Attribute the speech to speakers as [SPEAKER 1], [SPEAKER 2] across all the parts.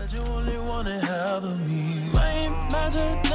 [SPEAKER 1] But you only wanna have a me. My imagination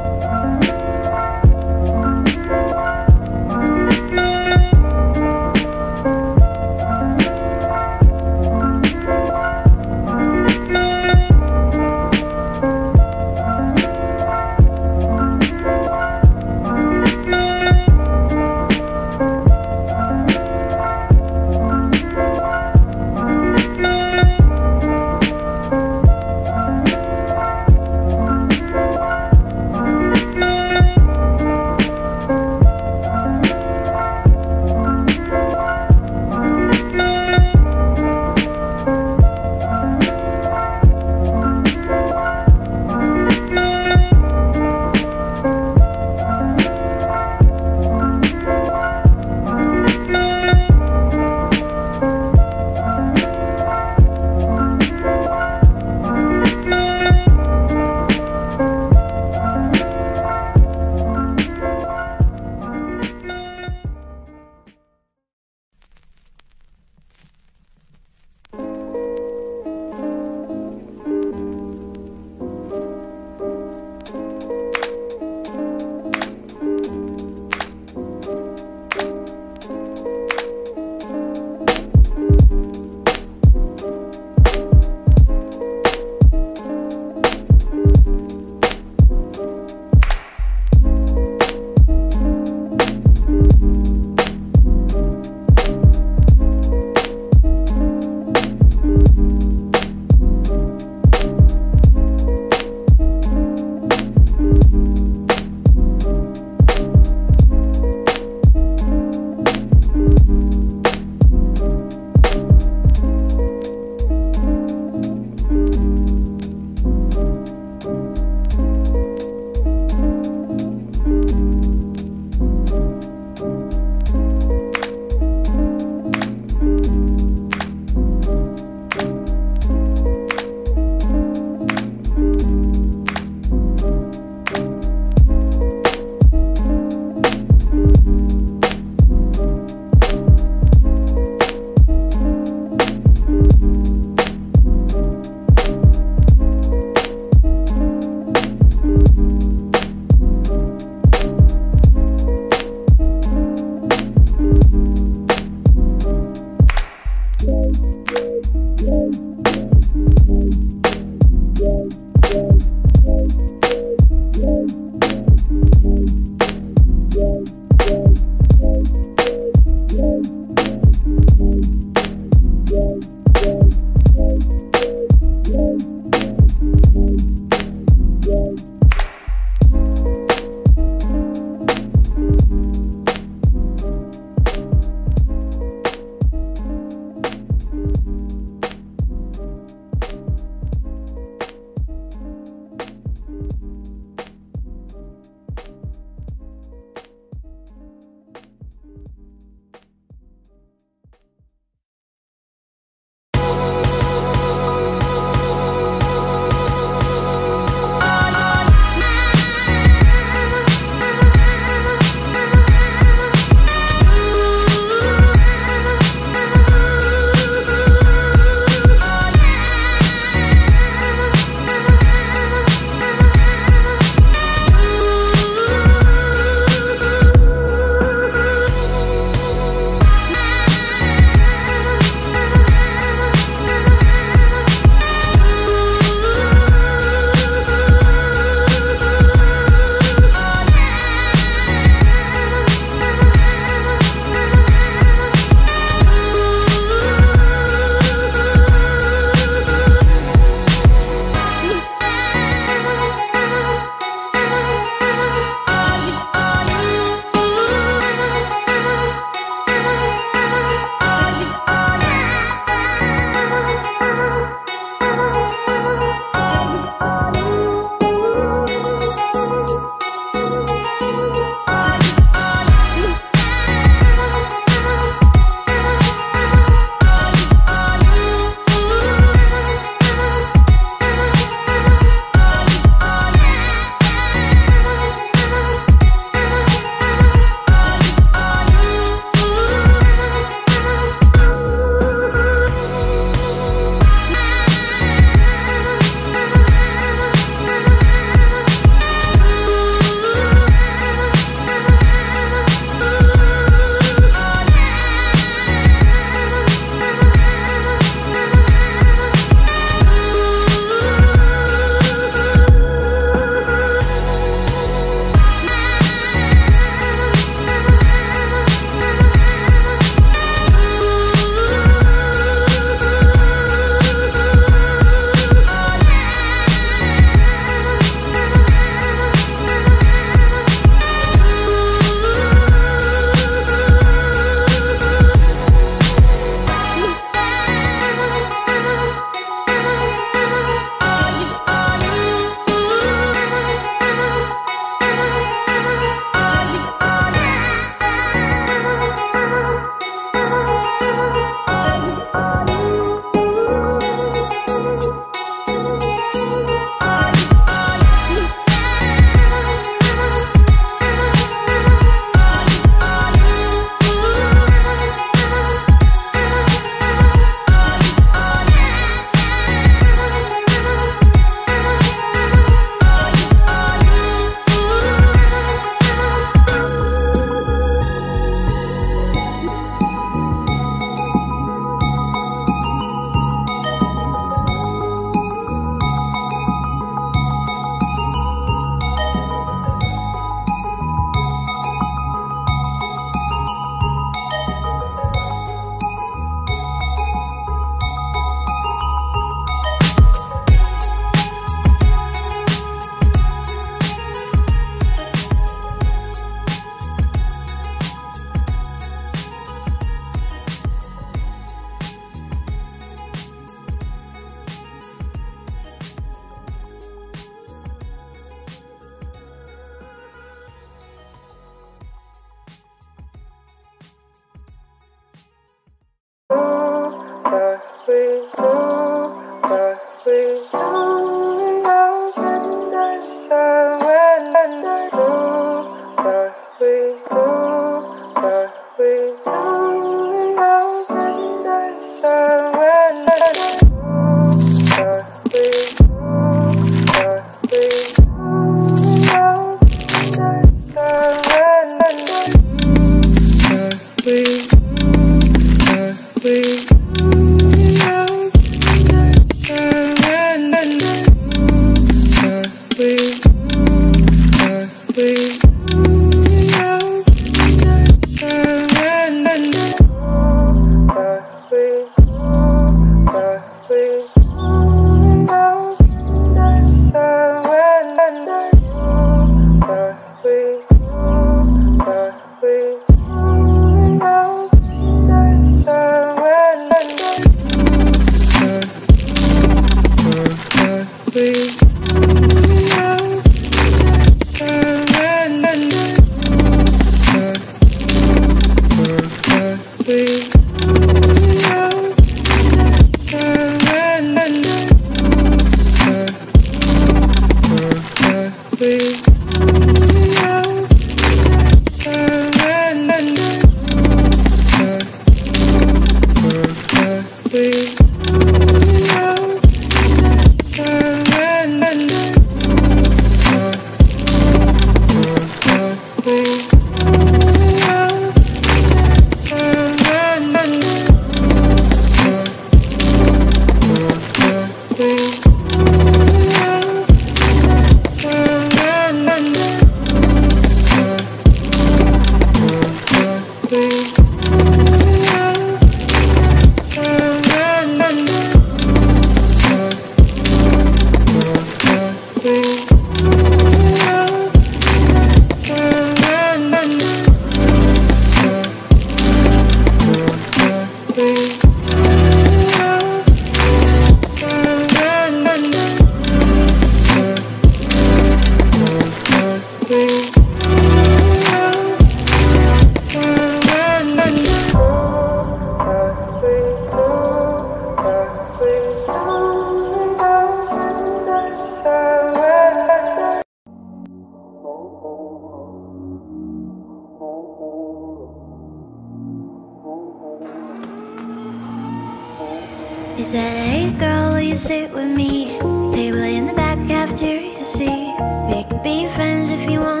[SPEAKER 1] He said,
[SPEAKER 2] hey girl, will you sit with me? Table in the back cafeteria, see? We could be friends if you
[SPEAKER 3] want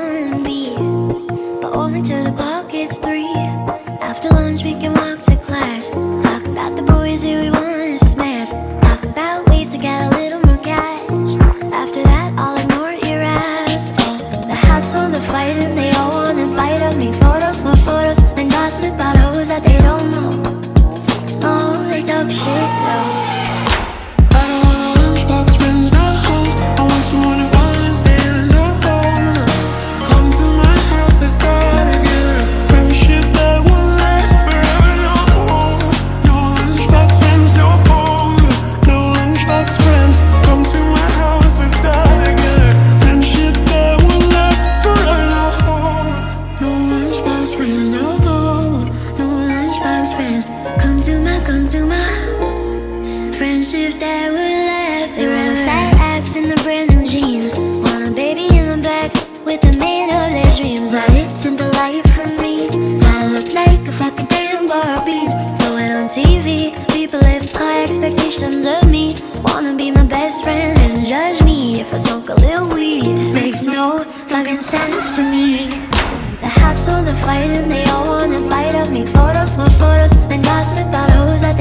[SPEAKER 2] sense to me. The hassle, the fighting, they all wanna bite up me. Photos, more photos, and gossip about who's at